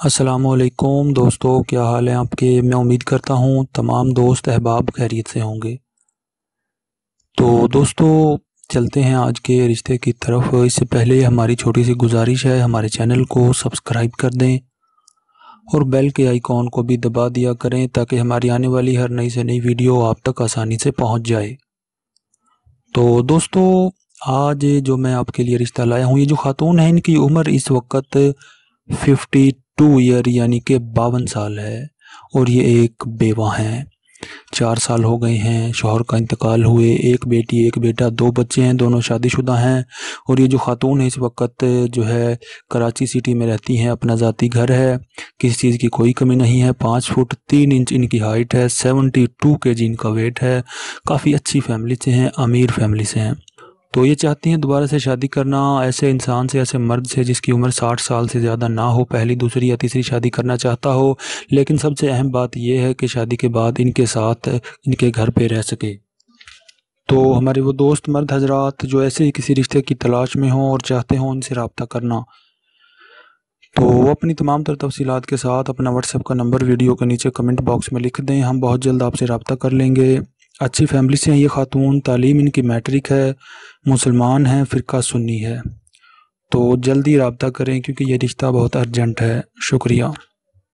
असलकुम दोस्तों, क्या हाल है आपके? मैं उम्मीद करता हूँ तमाम दोस्त अहबाब खैरियत से होंगे। तो दोस्तों, चलते हैं आज के रिश्ते की तरफ़। इससे पहले हमारी छोटी सी गुजारिश है, हमारे चैनल को सब्सक्राइब कर दें और बेल के आइकॉन को भी दबा दिया करें ताकि हमारी आने वाली हर नई से नई वीडियो आप तक आसानी से पहुँच जाए। तो दोस्तों, आज जो मैं आपके लिए रिश्ता लाया हूँ, ये जो ख़ातून है, इनकी उम्र इस वक्त फिफ्टी टू ईयर यानी कि बावन साल है और ये एक बेवा हैं। चार साल हो गए हैं, शोहर का इंतकाल हुए, एक बेटी, एक बेटा, दो बच्चे हैं, दोनों शादीशुदा हैं और ये जो ख़ातून है इस वक्त जो है कराची सिटी में रहती हैं, अपना ज़ाती घर है, किसी चीज़ की कोई कमी नहीं है, पाँच फुट तीन इंच इनकी हाइट है, सेवेंटी टू के जी इनका वेट है, काफ़ी अच्छी फैमिली से हैं, अमीर फैमिली से हैं। तो ये चाहती हैं दोबारा से शादी करना ऐसे इंसान से, ऐसे मर्द से जिसकी उम्र साठ साल से ज़्यादा ना हो, पहली, दूसरी या तीसरी शादी करना चाहता हो। लेकिन सबसे अहम बात यह है कि शादी के बाद इनके साथ, इनके घर पे रह सके। तो हमारे वो दोस्त मर्द हजरात जो ऐसे ही किसी रिश्ते की तलाश में हों और चाहते हों उनसे रबता करना। तो वो अपनी तमाम तर तफसीत के साथ अपना व्हाट्सएप का नंबर वीडियो के नीचे कमेंट बॉक्स में लिख दें। हम बहुत जल्द आपसे रबता कर लेंगे। अच्छी फैमिली से हैं, ये ख़ातून, तालीम इनकी मैट्रिक है, मुसलमान हैं, फ़िरका सुन्नी है। तो जल्दी रबता करें क्योंकि ये रिश्ता बहुत अर्जेंट है। शुक्रिया।